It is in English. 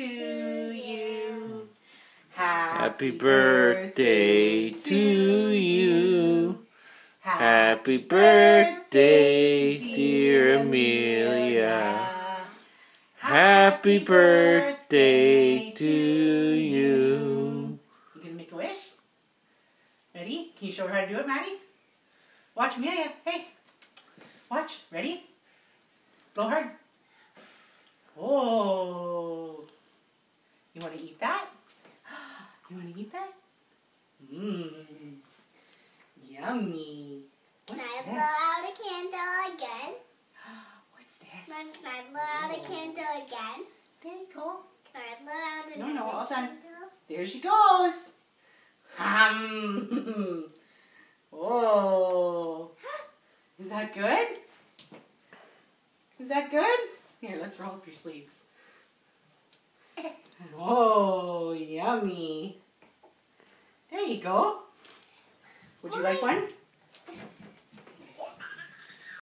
to you. Happy birthday to you. Happy birthday, dear Amelia. Happy birthday to you. You gonna make a wish? Ready? Can you show her how to do it, Maddie? Watch Amelia. Hey. Watch. Ready? Blow hard. Oh. You want to eat that? You want to eat that? Mmm. Yummy. What's Can I blow out a candle again? What's this? Mom, can I blow out a candle again? There you go. Can I blow out No, another no, all done. There she goes. Um. oh. Is that good? Is that good? Here, let's roll up your sleeves. Oh, yummy. There you go. Would you like one?